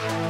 Gonna